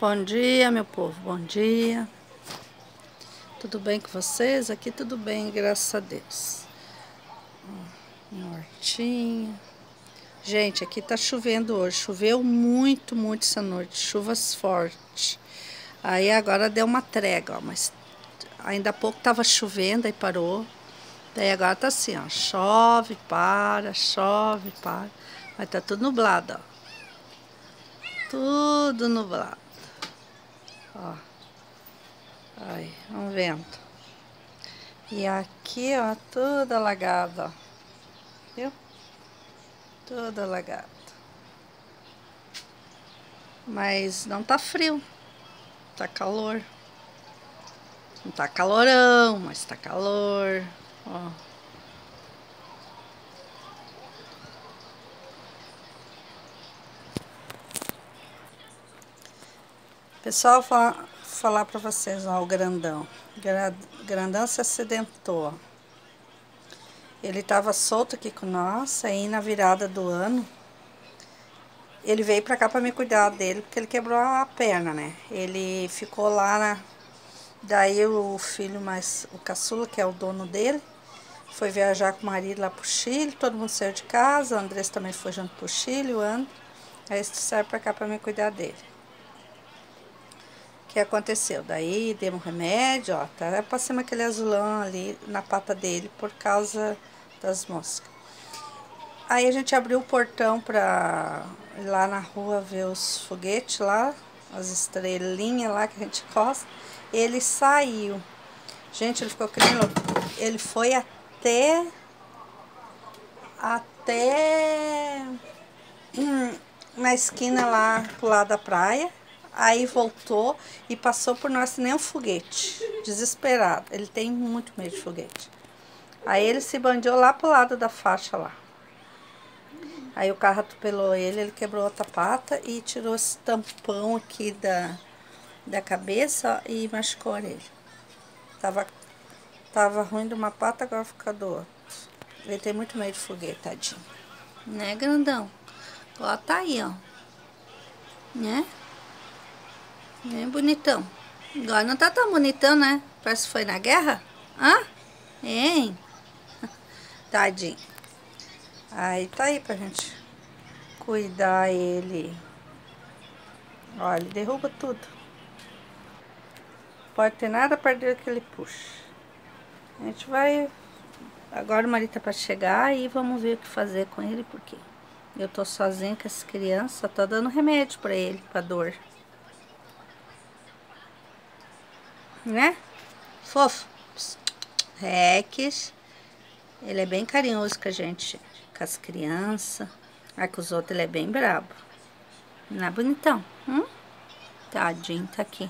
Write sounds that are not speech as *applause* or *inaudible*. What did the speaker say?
Bom dia, meu povo, bom dia. Tudo bem com vocês? Aqui tudo bem, graças a Deus. Minha hortinha. Gente, aqui tá chovendo hoje. Choveu muito, muito essa noite. Chuvas fortes. Aí agora deu uma trégua, ó, mas ainda há pouco tava chovendo, aí parou. Daí agora tá assim, ó. Chove, para, chove, para. Mas tá tudo nublado, ó. Tudo nublado. Ó. Aí, um vento. E aqui, ó, tudo alagado, ó. Viu? Tudo alagado. Mas não tá frio. Tá calor. Não tá calorão, mas tá calor. Ó. Pessoal, falar, falar para vocês, ó, o grandão. Grandão se acidentou. Ele estava solto aqui com nós, aí na virada do ano. Ele veio para cá para me cuidar dele, porque ele quebrou a perna, né? Ele ficou lá na... Daí o filho mais... O caçula, que é o dono dele, foi viajar com o marido lá pro Chile, todo mundo saiu de casa, o Andrés também foi junto pro Chile, o André. Aí eles trouxeram para cá para me cuidar dele que aconteceu? Daí demos remédio, ó, tá passando aquele azulão ali na pata dele por causa das moscas. Aí a gente abriu o portão pra ir lá na rua ver os foguetes lá, as estrelinhas lá que a gente gosta. Ele saiu. Gente, ele ficou crendo, ele foi até até hum, na esquina lá pro lado da praia Aí voltou e passou por nós nem um foguete. Desesperado. Ele tem muito medo de foguete. Aí ele se bandiou lá pro lado da faixa lá. Aí o carro atropelou ele, ele quebrou outra pata e tirou esse tampão aqui da, da cabeça ó, e machucou ele. Tava, tava ruim de uma pata, agora fica do outro. Ele tem muito medo de foguete, tadinho. Né, grandão? Ó, tá aí, ó. Né? É bonitão. Agora não tá tão bonitão, né? Parece que foi na guerra. Hã? Hein? *laughs* Tadinho. Aí tá aí pra gente cuidar ele. Olha, ele derruba tudo. Pode ter nada perder que ele puxa. A gente vai... Agora o marido tá pra chegar e vamos ver o que fazer com ele, porque eu tô sozinha com as crianças, tô dando remédio pra ele, pra dor. Né? Fofo. Rex. Ele é bem carinhoso com a gente, com as crianças. Aí com os outros ele é bem brabo. Não é bonitão? Hum? Tadinho, tá aqui.